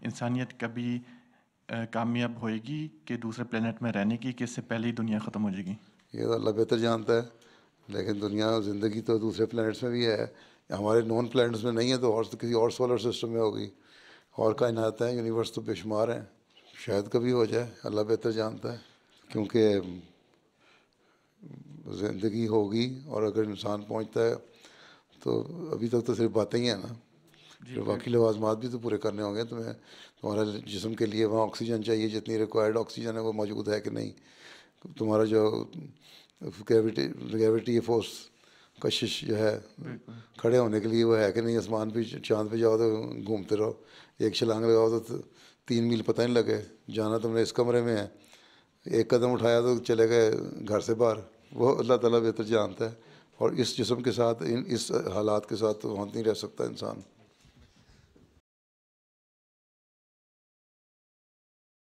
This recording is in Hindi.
इंसानियत कभी कामयाब होएगी कि दूसरे प्लेनेट में रहने की, कि इससे पहले ही दुनिया ख़त्म हो जाएगी? ये तो अल्लाह बेहतर जानता है, लेकिन दुनिया, ज़िंदगी तो दूसरे प्लैनेट्स में भी है। हमारे नॉन प्लैनेट्स में नहीं है तो और तो किसी और सोलर सिस्टम में होगी। और कायनात हैं यूनिवर्स तो बेशुमार हैं। शायद कभी हो जाए, अल्लाह बेहतर जानता है। क्योंकि, ज़िंदगी होगी, और अगर इंसान पहुँचता है तो अभी तक तो सिर्फ़ बातें ही हैं ना। फिर बाकी लवाजमात भी तो पूरे करने होंगे तुम्हें तुम्हारा जिसम के लिए वहाँ ऑक्सीजन चाहिए जितनी रिक्वायर्ड ऑक्सीजन है वो मौजूद है कि नहीं? तुम्हारा जो ग्रेविटी ग्रेविटी फोर्स कशिश जो है खड़े होने के लिए वो है कि नहीं? आसमान पे चाँद पे जाओ तो घूमते रहो। एक छलांग लगाओ तो तीन मील पता नहीं लगे। जाना तुमने इस कमरे में है। एक कदम उठाया तो चले गए घर से बाहर। वो अल्लाह ताला बेहतर जानता है। और इस जिस्म के साथ इन इस हालात के साथ तो वहाँ नहीं रह सकता इंसान।